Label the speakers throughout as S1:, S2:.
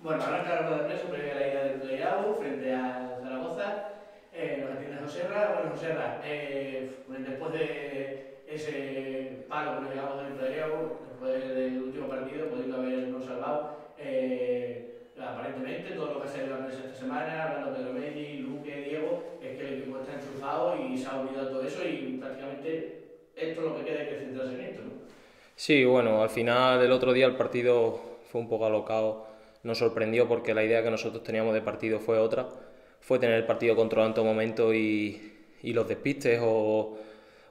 S1: Bueno, arranca la rueda de prensa previa a la ida del playout frente a Zaragoza. Eh, nos atiende Joserra. Bueno, Joserra, eh, después de ese palo que nos llegamos del playout, después del último partido, pudiendo habernos salvado, eh, aparentemente todo lo que ha salido la prensa esta semana, hablando de Romeli, Luque, Diego, es que el equipo está enchufado y se ha olvidado todo eso y prácticamente esto es lo que queda que centrarse en esto, ¿no?
S2: Sí, bueno, al final del otro día el partido fue un poco alocado nos sorprendió porque la idea que nosotros teníamos de partido fue otra, fue tener el partido controlado en todo momento y, y los despistes o,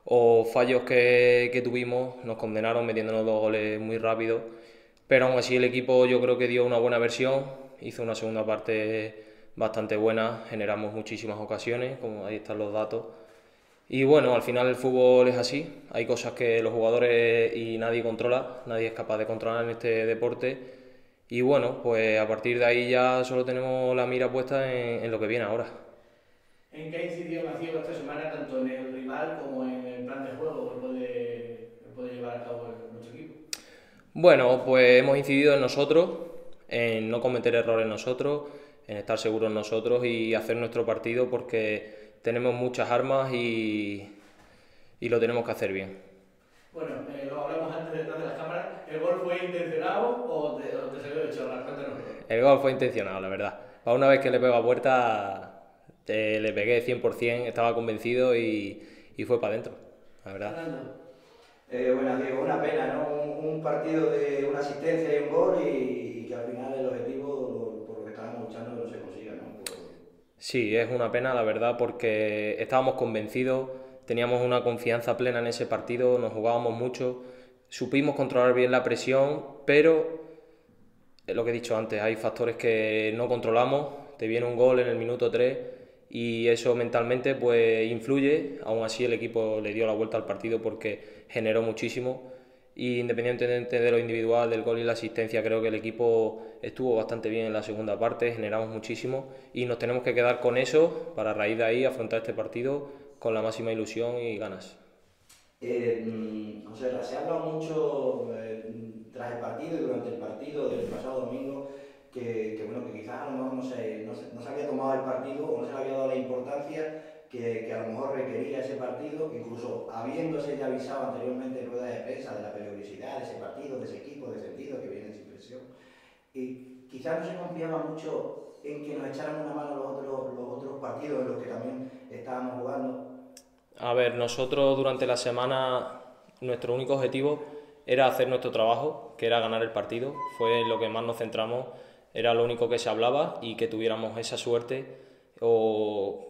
S2: o fallos que, que, tuvimos nos condenaron metiéndonos dos goles muy rápido, pero aún así el equipo yo creo que dio una buena versión, hizo una segunda parte bastante buena, generamos muchísimas ocasiones, como ahí están los datos. Y bueno, al final el fútbol es así, hay cosas que los jugadores y nadie controla, nadie es capaz de controlar en este deporte y bueno, pues a partir de ahí ya solo tenemos la mira puesta en, lo que viene ahora.
S1: ¿En qué incidió Macías esta semana tanto en el rival como en el plan de juego que puede, puede llevar a cabo nuestro equipo?
S2: Bueno, pues hemos incidido en nosotros, en no cometer errores nosotros, en estar seguros nosotros y hacer nuestro partido porque tenemos muchas armas y, y lo tenemos que hacer bien.
S1: Bueno, eh, lo hablamos antes detrás de las cámaras. ¿El gol fue intencionado o te, o te salió de chorra? Cuéntanos.
S2: El gol fue intencionado, la verdad. Para una vez que le pego a puerta, te, le pegué 100%, estaba convencido y, y fue para adentro, la verdad.
S3: Eh, bueno, Diego, una pena, ¿no? Un, un, partido de una asistencia y un gol y, y que al final el objetivo por lo que estábamos luchando no se consiga, ¿no? Por...
S2: Sí, es una pena, la verdad, porque estábamos convencidos teníamos una confianza plena en ese partido, nos jugábamos mucho, supimos controlar bien la presión, pero lo que he dicho antes, hay factores que no controlamos, te viene un gol en el minuto 3 y eso mentalmente pues influye, aún así el equipo le dio la vuelta al partido porque generó muchísimo y independientemente de lo individual, del gol y la asistencia, creo que el equipo estuvo bastante bien en la segunda parte, generamos muchísimo y nos tenemos que quedar con eso para a raíz de ahí afrontar este partido con la máxima ilusión y ganas.
S3: Eh, mm, José, se ha hablado mucho eh, tras el partido y durante el partido del pasado domingo que, bueno, que quizás a lo mejor no se, no, se, no se, había tomado el partido o no se le había dado la importancia que, que, a lo mejor requería ese partido, incluso habiéndose ya avisado anteriormente en rueda de prensa de la peligrosidad de ese partido, de ese equipo defendido que viene sin presión. Y quizás no se confiaba mucho en que nos echaran una mano los otros, los otros partidos en los que también estábamos jugando
S2: a ver, nosotros durante la semana nuestro único objetivo era hacer nuestro trabajo, que era ganar el partido. Fue lo que más nos centramos, era lo único que se hablaba y que tuviéramos esa suerte o,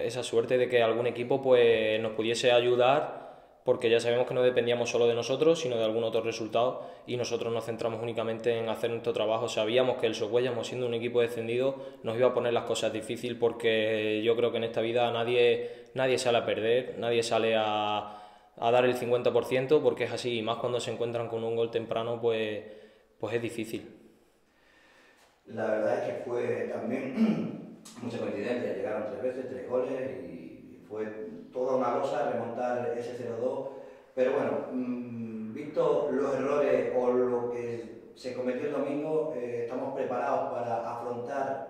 S2: esa suerte de que algún equipo pues, nos pudiese ayudar porque ya sabemos que no dependíamos solo de nosotros, sino de algún otro resultado, y nosotros nos centramos únicamente en hacer nuestro trabajo. Sabíamos que el Socuellamo, siendo un equipo descendido, nos iba a poner las cosas difíciles, porque yo creo que en esta vida nadie, nadie sale a perder, nadie sale a, a dar el 50%, porque es así, y más cuando se encuentran con un gol temprano, pues, pues es difícil.
S3: La verdad es que fue también mucha coincidencia, llegaron tres veces, tres goles, y fue toda una losa remontar ese 0-2, pero bueno, mmm, visto los errores o lo que se cometió el domingo, eh, estamos preparados para afrontar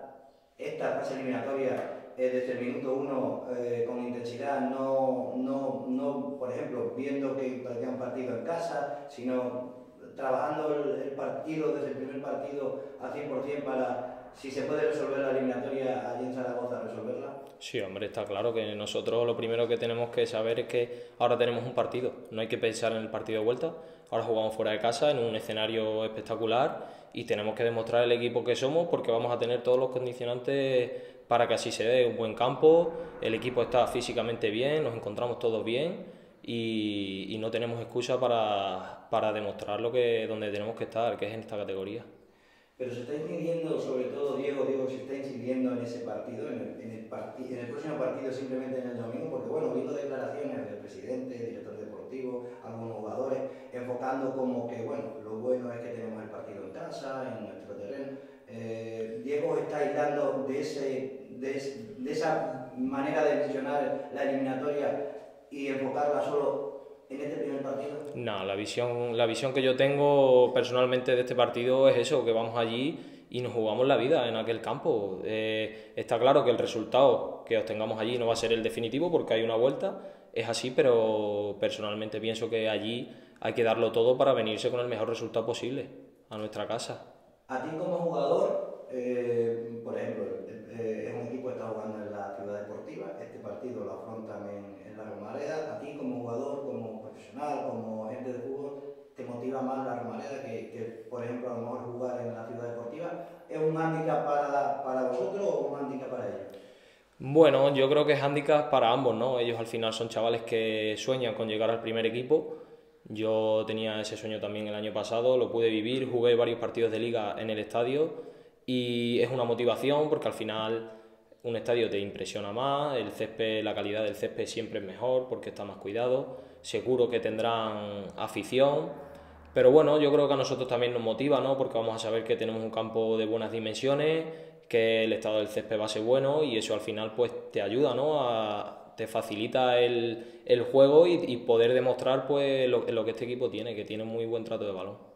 S3: esta fase eliminatoria desde el minuto uno eh, con intensidad, no, no, no, por ejemplo, viendo que un partido en casa, sino trabajando el, el partido desde el primer partido al 100% para si se puede resolver la eliminatoria allí en Zaragoza, resolverla.
S2: Sí, hombre, está claro que nosotros lo primero que tenemos que saber es que ahora tenemos un partido, no hay que pensar en el partido de vuelta, ahora jugamos fuera de casa en un escenario espectacular y tenemos que demostrar el equipo que somos porque vamos a tener todos los condicionantes para que así se dé un buen campo, el equipo está físicamente bien, nos encontramos todos bien y, y no tenemos excusa para, para demostrar lo que, donde tenemos que estar, que es en esta categoría
S3: pero se está incidiendo, sobre todo Diego, Diego, se está incidiendo en ese partido, en el, en el, en el próximo partido simplemente en el domingo, porque bueno, viendo declaraciones del presidente, director deportivo, algunos jugadores, enfocando como que bueno, lo bueno es que tenemos el partido en casa, en nuestro terreno. Eh, Diego está aislando de, ese, de, de esa manera de visionar la eliminatoria y enfocarla solo en este primer partido?
S2: No, la visión, la visión que yo tengo personalmente de este partido es eso, que vamos allí y nos jugamos la vida en aquel campo. Eh, está claro que el resultado que obtengamos allí no va a ser el definitivo porque hay una vuelta, es así, pero personalmente pienso que allí hay que darlo todo para venirse con el mejor resultado posible a nuestra casa.
S3: A ti como jugador, eh, por ejemplo, eh, es un equipo que está jugando en la ciudad deportiva, este partido lo afrontan en, en la Romareda, a ti como jugador, como profesional, como gente de fútbol, te motiva más la Romareda que, que, por ejemplo, a lo mejor jugar en la ciudad deportiva? ¿Es un hándicap para, para vosotros o un hándicap para ellos?
S2: Bueno, yo creo que es hándicap para ambos, ¿no? Ellos al final son chavales que sueñan con llegar al primer equipo. Yo tenía ese sueño también el año pasado, lo pude vivir, jugué varios partidos de liga en el estadio y es una motivación porque al final un estadio te impresiona más, el césped, la calidad del césped siempre es mejor porque está más cuidado, seguro que tendrán afición pero bueno, yo creo que a nosotros también nos motiva, ¿no? Porque vamos a saber que tenemos un campo de buenas dimensiones, que el estado del césped va a ser bueno y eso al final pues te ayuda, ¿no? Te facilita el, el juego y, y, poder demostrar pues lo, lo, que este equipo tiene, que tiene muy buen trato de balón.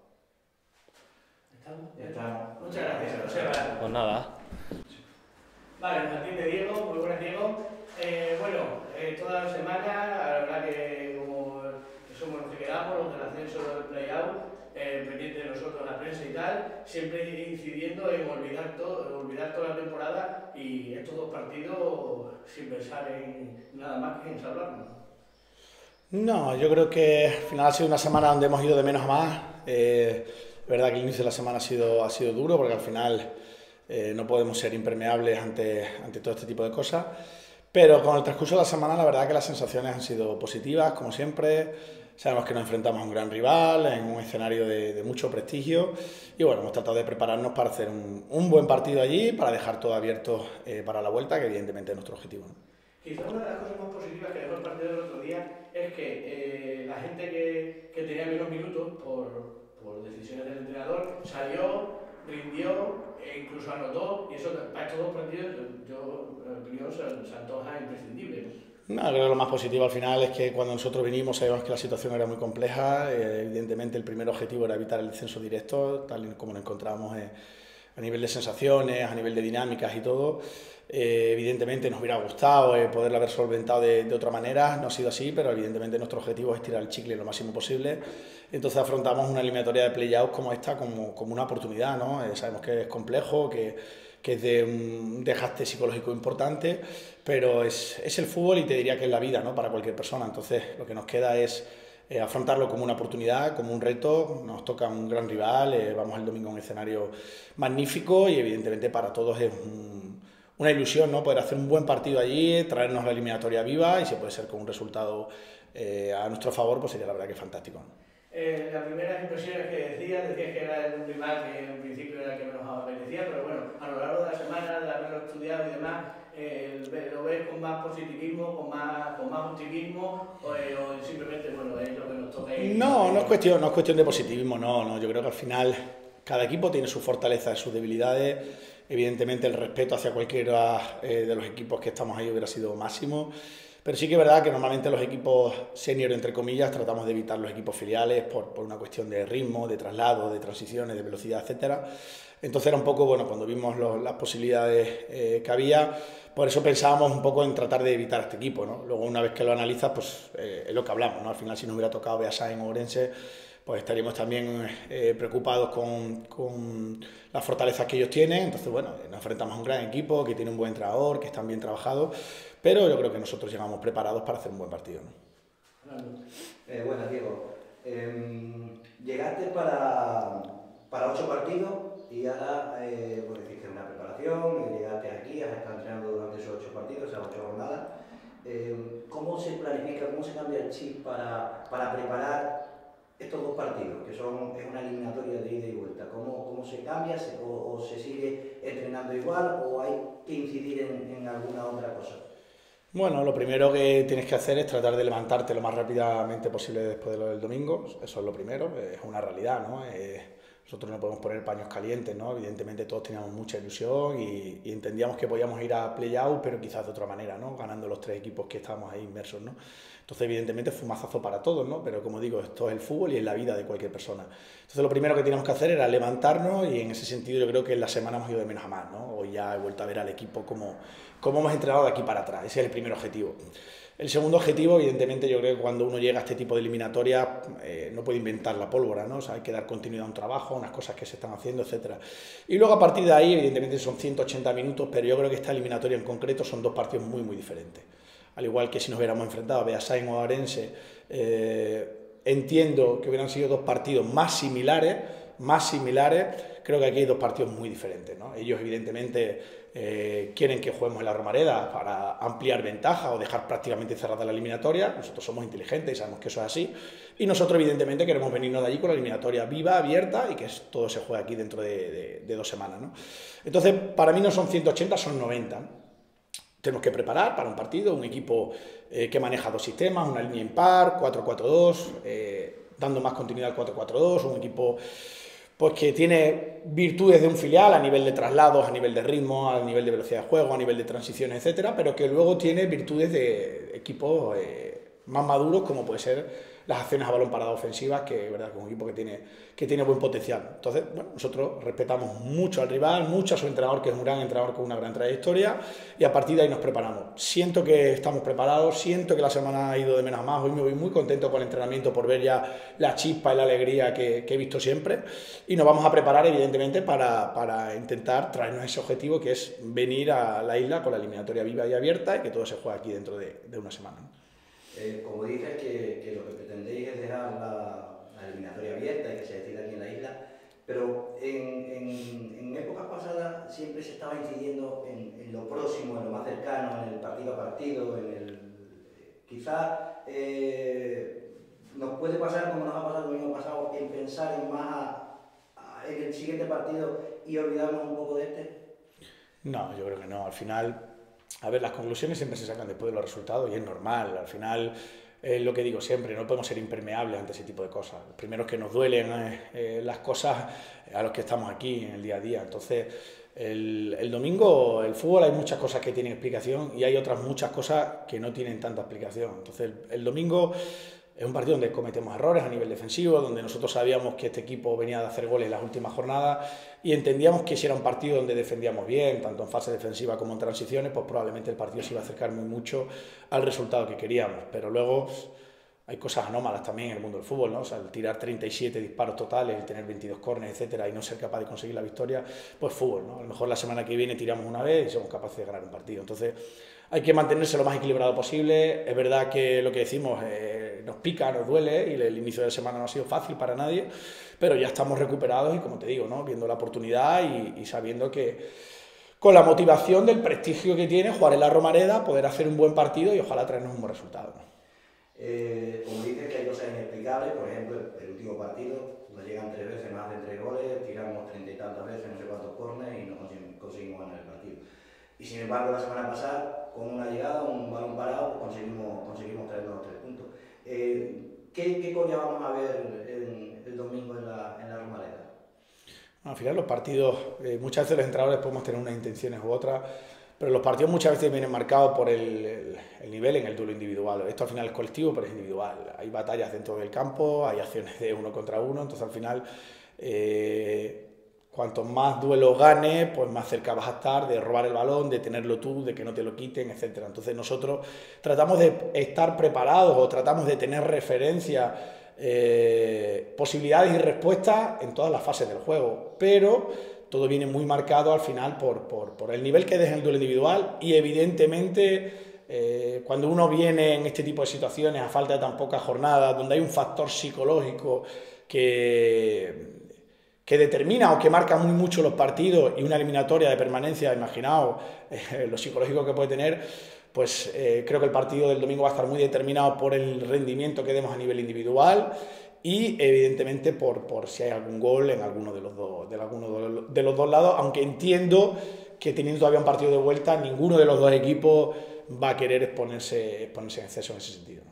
S1: Está. Muchas gracias, José.
S2: Pues nada.
S1: Vale, nos atiende Diego, muy buenas Diego. Eh, bueno, eh, toda la semana, la verdad que como somos los que quedamos, los del ascenso del play-out, eh, pendiente de nosotros, la prensa y tal, siempre incidiendo en olvidar, todo, olvidar toda la temporada y estos dos partidos sin pensar en nada más que en salvarnos.
S4: No, yo creo que al final ha sido una semana donde hemos ido de menos a más. Eh, es verdad que el inicio de la semana ha sido, ha sido duro porque al final eh, no podemos ser impermeables ante, ante todo este tipo de cosas. Pero con el transcurso de la semana, la verdad que las sensaciones han sido positivas, como siempre. Sabemos que nos enfrentamos a un gran rival, en un escenario de, de mucho prestigio. Y bueno, hemos tratado de prepararnos para hacer un, un buen partido allí, para dejar todo abierto eh, para la vuelta, que evidentemente es nuestro objetivo. ¿no?
S1: Quizá una de las cosas más positivas que dejó el partido del otro día es que eh, la gente que, que, tenía menos minutos por, por decisiones del entrenador salió, rindió e incluso anotó, y eso para estos dos partidos, yo, mi opinión, se, antoja imprescindible.
S4: No, creo que lo más positivo al final es que cuando nosotros vinimos sabíamos que la situación era muy compleja. Eh, evidentemente, el primer objetivo era evitar el descenso directo, tal como nos encontramos eh, a nivel de sensaciones, a nivel de dinámicas y todo. Eh, evidentemente, nos hubiera gustado poderlo haber solventado de, de, otra manera. No ha sido así, pero evidentemente nuestro objetivo es tirar el chicle lo máximo posible. Entonces, afrontamos una eliminatoria de play-out como esta como, como una oportunidad. ¿no? Eh, sabemos que es complejo, que que es de un desgaste psicológico importante, pero es, es, el fútbol y te diría que es la vida ¿no? para cualquier persona. Entonces, lo que nos queda es eh, afrontarlo como una oportunidad, como un reto. Nos toca un gran rival, eh, vamos el domingo a un escenario magnífico y evidentemente para todos es un, una ilusión ¿no? poder hacer un buen partido allí, traernos la eliminatoria viva y si puede ser con un resultado eh, a nuestro favor, pues sería la verdad que fantástico. ¿no?
S1: Eh, las primeras impresiones que decías, decías que era el rival que en principio era el que menos apetecía, pero bueno, a lo largo de la semana, de haberlo estudiado y demás, eh, lo ves con más positivismo, con más, con más optimismo, o, eh, o, simplemente, bueno, es lo que nos toca.
S4: No, no es, cuestión, no es cuestión de positivismo, no, no, yo creo que al final cada equipo tiene sus fortalezas sus debilidades. Evidentemente el respeto hacia cualquiera eh, de los equipos que estamos ahí hubiera sido máximo. Pero sí que es verdad que normalmente los equipos senior, entre comillas, tratamos de evitar los equipos filiales por, por una cuestión de ritmo, de traslado, de transiciones, de velocidad, etcétera. Entonces era un poco, bueno, cuando vimos las posibilidades eh, que había, por eso pensábamos un poco en tratar de evitar este equipo, ¿no? Luego una vez que lo analizas, pues eh, es lo que hablamos, ¿no? Al final si nos hubiera tocado Beasain o Orense, pues estaríamos también eh, preocupados con, con, las fortalezas que ellos tienen. Entonces, bueno, nos enfrentamos a un gran equipo que tiene un buen entrenador, que están bien trabajados, pero yo creo que nosotros llegamos preparados para hacer un buen partido.
S3: Eh, bueno, Diego, eh, llegaste para, para ocho partidos y ahora eh, pues hiciste una preparación, llegaste aquí, has estado entrenando durante esos ocho partidos, esas ocho jornadas. Eh, ¿Cómo se planifica, cómo se cambia el chip para, para preparar estos dos partidos, que son, es una eliminatoria de ida y vuelta, ¿cómo, cómo se cambia se, o, o, se sigue entrenando igual o hay que incidir en, en, alguna otra cosa?
S4: Bueno, lo primero que tienes que hacer es tratar de levantarte lo más rápidamente posible después del domingo, eso es lo primero, es una realidad, ¿no? Eh, nosotros no podemos poner paños calientes, ¿no? Evidentemente todos teníamos mucha ilusión y, entendíamos que podíamos ir a play-out, pero quizás de otra manera, ¿no? Ganando los tres equipos que estábamos ahí inmersos, ¿no? Entonces, evidentemente, fue un mazazo para todos, ¿no? Pero como digo, esto es el fútbol y es la vida de cualquier persona. Entonces, lo primero que teníamos que hacer era levantarnos y en ese sentido yo creo que en la semana hemos ido de menos a más, ¿no? Hoy ya he vuelto a ver al equipo como, como hemos entrenado de aquí para atrás. Ese es el primer objetivo. El segundo objetivo, evidentemente, yo creo que cuando uno llega a este tipo de eliminatoria eh, no puede inventar la pólvora, ¿no? O sea, hay que dar continuidad a un trabajo, a unas cosas que se están haciendo, etc. Y luego a partir de ahí, evidentemente, son 180 minutos, pero yo creo que esta eliminatoria en concreto son dos partidos muy, muy diferentes. Al igual que si nos hubiéramos enfrentado a Beasain o a eh, entiendo que hubieran sido dos partidos más similares, más similares, creo que aquí hay dos partidos muy diferentes. ¿no? Ellos, evidentemente, eh, quieren que juguemos en la Romareda para ampliar ventaja o dejar prácticamente cerrada la eliminatoria. Nosotros somos inteligentes y sabemos que eso es así. Y nosotros, evidentemente, queremos venirnos de allí con la eliminatoria viva, abierta y que todo se juegue aquí dentro de, dos semanas. Entonces, para mí no son 180, son 90. Tenemos que preparar para un partido, un equipo eh, que maneja dos sistemas, una línea impar, 4-4-2, eh, dando más continuidad al 4-4-2, un equipo pues que tiene virtudes de un filial a nivel de traslados, a nivel de ritmo, a nivel de velocidad de juego, a nivel de transiciones, etcétera, pero que luego tiene virtudes de equipos eh, más maduros, como puede ser las acciones a balón parado ofensivas, que verdad que es un equipo que tiene, que tiene buen potencial. Entonces, bueno, nosotros respetamos mucho al rival, mucho a su entrenador, que es un gran entrenador con una gran trayectoria, y a partir de ahí nos preparamos. Siento que estamos preparados, siento que la semana ha ido de menos a más, hoy me voy muy contento con el entrenamiento por ver ya la chispa y la alegría que, he visto siempre, y nos vamos a preparar, evidentemente, para, para intentar traernos ese objetivo que es venir a la isla con la eliminatoria viva y abierta y que todo se juegue aquí dentro de, de una semana.
S3: Eh, como dices que, que, lo que pretendéis es dejar la, eliminatoria abierta y que se decida aquí en la isla, pero en, en, en épocas pasadas siempre se estaba incidiendo en, en, lo próximo, en lo más cercano, en el partido a partido, en el... Quizás eh, nos puede pasar como nos ha pasado el mismo pasado, en pensar en más en el siguiente partido y olvidarnos un poco de este.
S4: No, yo creo que no. Al final a ver, las conclusiones siempre se sacan después de los resultados y es normal. Al final, es lo que digo siempre, no podemos ser impermeables ante ese tipo de cosas. Primero es que nos duelen eh, eh, las cosas a los que estamos aquí en el día a día. Entonces, el, el, domingo, el fútbol hay muchas cosas que tienen explicación y hay otras muchas cosas que no tienen tanta explicación. Entonces, el domingo es un partido donde cometemos errores a nivel defensivo, donde nosotros sabíamos que este equipo venía de hacer goles en las últimas jornadas y entendíamos que si era un partido donde defendíamos bien, tanto en fase defensiva como en transiciones, pues probablemente el partido se iba a acercar muy mucho al resultado que queríamos. Pero luego hay cosas anómalas también en el mundo del fútbol, ¿no? O sea, el tirar 37 disparos totales, el tener 22 cornes, etcétera, y no ser capaz de conseguir la victoria, pues fútbol, ¿no? A lo mejor la semana que viene tiramos una vez y somos capaces de ganar un partido. Entonces, hay que mantenerse lo más equilibrado posible. Es verdad que lo que decimos eh, nos pica, nos duele y el inicio de semana no ha sido fácil para nadie, pero ya estamos recuperados y como te digo, ¿no? viendo la oportunidad y, sabiendo que con la motivación del prestigio que tiene jugar en la Romareda, poder hacer un buen partido y ojalá traernos un buen resultado.
S3: Eh, como dices que hay cosas inexplicables, por ejemplo, el último partido, nos llegan tres veces más de tres goles, tiramos treinta y tantas veces, no sé cuántos cornes y no conseguimos ganar el partido. Y sin embargo, la semana pasada, con una llegada, un balón parado, conseguimos, conseguimos traernos los tres puntos. Eh, ¿qué, ¿Qué coña vamos a ver el domingo en la, en la Romareda?
S4: Al final los partidos, eh, muchas veces los entrenadores podemos tener unas intenciones u otras, pero los partidos muchas veces vienen marcados por el, el, nivel en el duelo individual. Esto al final es colectivo, pero es individual. Hay batallas dentro del campo, hay acciones de uno contra uno, entonces al final eh, Cuanto más duelo gane, pues más cerca vas a estar de robar el balón, de tenerlo tú, de que no te lo quiten, etc. Entonces nosotros tratamos de estar preparados o tratamos de tener referencia, eh, posibilidades y respuestas en todas las fases del juego, pero todo viene muy marcado al final por, por, el nivel que deja el duelo individual y evidentemente eh, cuando uno viene en este tipo de situaciones a falta de tan pocas jornadas, donde hay un factor psicológico que que determina o que marca muy mucho los partidos y una eliminatoria de permanencia, imaginaos eh, lo psicológico que puede tener, pues eh, creo que el partido del domingo va a estar muy determinado por el rendimiento que demos a nivel individual y evidentemente por, por si hay algún gol en alguno de los, dos, de, alguno de los dos lados, aunque entiendo que teniendo todavía un partido de vuelta, ninguno de los dos equipos va a querer exponerse, exponerse en exceso en ese sentido.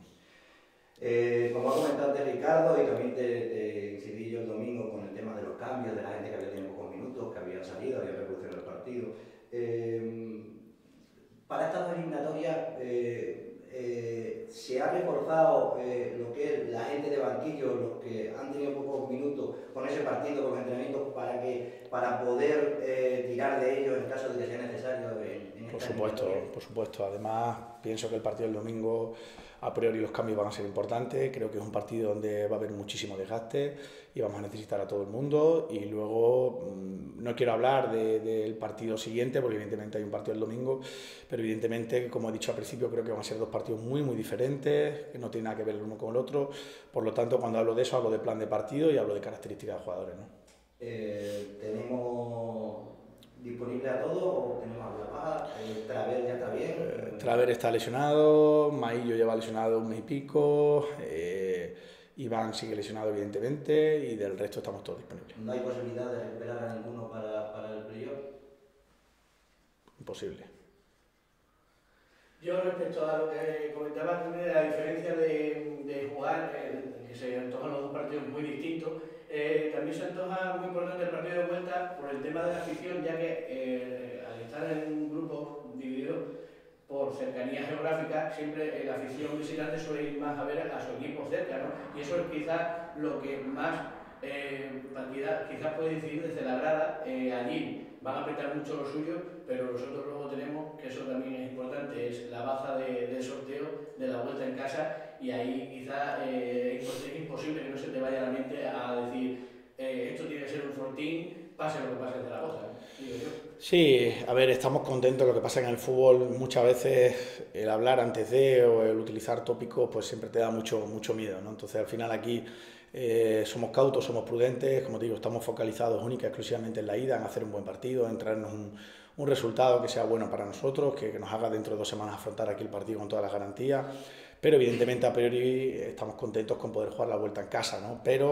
S3: Eh, como ha comentado Ricardo y también te, te el domingo con el tema de los de la gente que había tenido pocos minutos, que había salido, había revolucionado el partido. Eh, para estas dos eliminatorias eh, eh, se ha reforzado lo que es la gente de banquillo, los que han tenido pocos minutos con ese partido, con los entrenamientos, para, que, para poder tirar de ellos en caso de que sea necesario.
S4: Por supuesto, por supuesto. Además, pienso que el partido del domingo a priori los cambios van a ser importantes, creo que es un partido donde va a haber muchísimo desgaste y vamos a necesitar a todo el mundo y luego mm, no quiero hablar del partido siguiente porque evidentemente hay un partido el domingo, pero evidentemente como he dicho al principio creo que van a ser dos partidos muy muy diferentes, que no tienen nada que ver el uno con el otro, por lo tanto cuando hablo de eso hablo de plan de partido y hablo de características de jugadores. ¿no?
S3: Eh, tenemos disponible a todos o tenemos alguna baja? Eh, Traver ya está bien. Eh,
S4: Traver está lesionado, Maillo lleva lesionado un mes y pico, eh, Iván sigue lesionado evidentemente y del resto estamos todos disponibles.
S3: ¿No hay posibilidad de recuperar a ninguno para, para el playoff?
S4: Imposible.
S1: Yo respecto a lo que comentaba también, la diferencia de, de jugar, que se antojan los dos partidos muy distintos, eh, también se antoja muy importante el partido de vuelta por el tema de la afición, ya que eh, al estar en un grupo dividido por cercanía geográfica, siempre la afición visitante suele ir más a ver a su equipo cerca, ¿no? Y eso es quizás lo que más eh, quizás puede decidir desde la grada. allí van a apretar mucho lo suyo, pero nosotros luego tenemos, que eso también es importante, es la baza de, del sorteo de la vuelta en casa y ahí quizás es imposible que no se te vaya a la mente a decir eh, esto tiene que ser un fortín,
S4: Sí, a ver, estamos contentos. Lo que pasa en el fútbol muchas veces el hablar antes de o el utilizar tópicos pues siempre te da mucho, mucho miedo. ¿no? Entonces al final aquí eh, somos cautos, somos prudentes, como digo, estamos focalizados única y exclusivamente en la ida, en hacer un buen partido, en traernos un, un resultado que sea bueno para nosotros, que, que, nos haga dentro de dos semanas afrontar aquí el partido con todas las garantías. Pero evidentemente a priori estamos contentos con poder jugar la vuelta en casa, ¿no? Pero